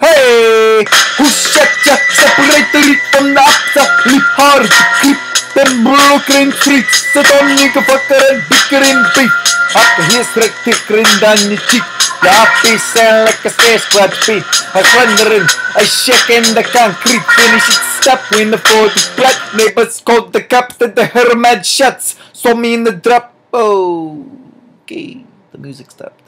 Hey! Who's shut ya? Separated from the upsa. Lip hard clip then Them broken freaks. Sit on nigga fucker and bickering beef. Up his rek tickering down the cheek. the happy sound like a space scratch beat. I wondering, I shaking the concrete. Finish it stop in the 40 flat. Neighbors called the cops that the hermit shuts. Saw me in the drop. Oh, okay. The music stopped.